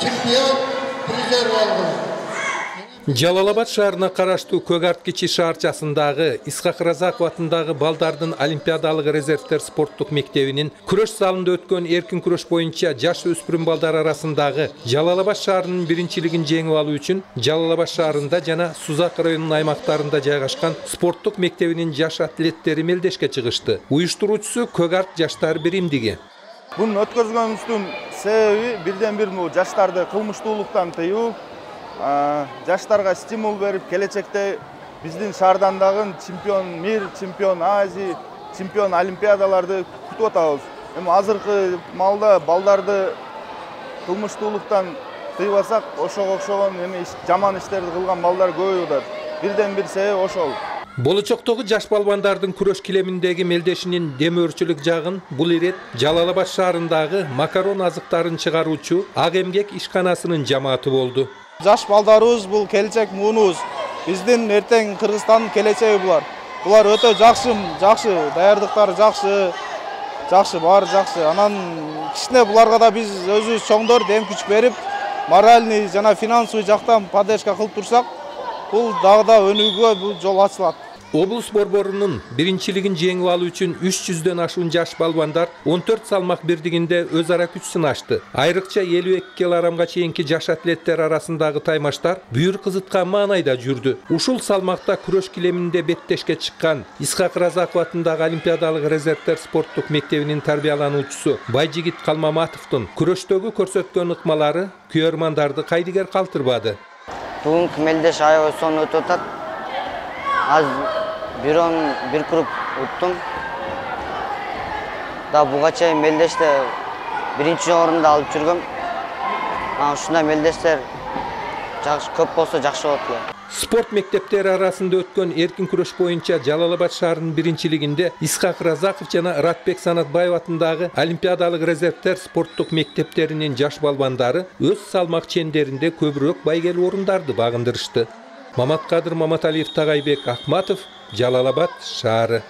чемпион призер болдум жалал абад шаарына караштуу көк арт кичи шаарчасындагы исхак разаков атындагы балдардын олимпиадалык резервдер спорттук мектебинин күрөш залында өткөн эркин күрөш боюнча жаш өспүрүм балдар арасындагы жалал абад шаарынын биринчилигин жеңип алуу үчүн жалал абад шаарында жана сузак районунун аймактарында жайгашкан спорттук мектебинин жаш атлеттери мелдешке чыгышты уюштуруучусу көк арт жаштар биримдиги буну өткөзгөнүбүздүн себеби бирден бир бул жаштарды кылмыштуулуктан тыюу жаштарга стимул берип келечекте биздин шаардан дагы чемпион мир чемпион азия чемпион олимпиадаларды күтүп атабыз. Эми азыркы маалда балдарды кылмыштуулуктан тыйбасак ошого окшогон эми жаман иштерди кылган балдар көбөйүп атат бирден бир себеп ошол. Болочоктогу жаш балбандардын күрөш килеминдеги мелдешинин демөөрчүлүк жагын бул ирет жалал абад макарон азыктарын чыгаруучу ак эмгек ишканасынын жамааты болду жаш балдарыбыз бул келечек муунубуз биздин эртең кыргызстандын келечеги булар булар өтө жакшы жакшы даярдыктары жакшы жакшы баары жакшы анан кичине буларга да биз өзүбүз чоңдор дем күч берип моральный жана финансовый жактан поддержка кылып турсак бул дагы да өнүгүүгө жол ачылат облус борборунун биринчилигин жеңип алуу үчүн үч жүздөн ашуун жаш балбандар он төрт салмак бирдигинде өз ара күч сынашты айрыкча элүү эки килограммга чейинки жаш атлеттер арасындагы таймаштар бүйүр кызыткан маанайда жүрдү ушул салмакта күрөш килеминде беттешке чыккан исхак разаков атындагы олимпиадалык резервдер спорттук мектебинин тарбиялануучусу байжигит калмаматовдун күрөштөгү көрсөткөн ыкмалары күйөрмандарды кайдыгер калтырбады. Бүгүнкү мелдеш аябай сонун өтүп атат. Азыр бирон бир круг уттум да буга чейин мелдеште биринчи орунду алып жүргөм ушундай мелдештер көп болсо жакшы болот эле спорт мектептери арасында өткөн эркин күрөш боюнча жалал абад шаарынын биринчилигинде исхак разаков жана ратбек санатбаев атындагы олимпиадалык резервдер спорттук мектептеринин жаш балбандары өз салмак чендеринде көбүрөөк байгелүү орундарды багындырышты маматкадыр маматалиев тагайбек акматов жалал абад шаары.